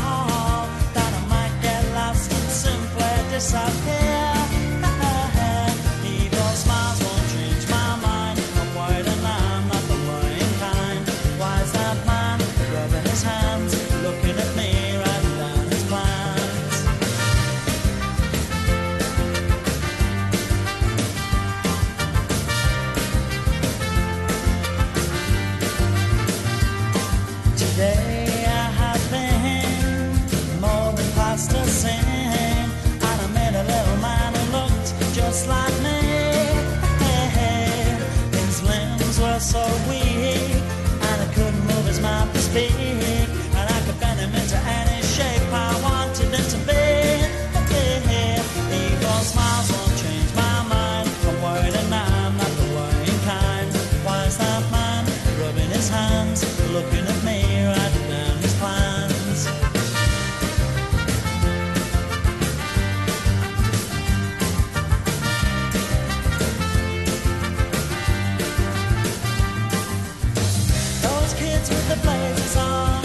heart. so weak And I couldn't move his mouth to speak And I could bend him into any shape I wanted him to be. Okay, evil won't change my mind. Worried and I'm not the worrying kind. That man rubbing his hands, looking with the is on.